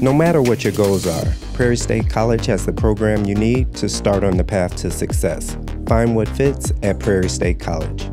No matter what your goals are, Prairie State College has the program you need to start on the path to success. Find what fits at Prairie State College.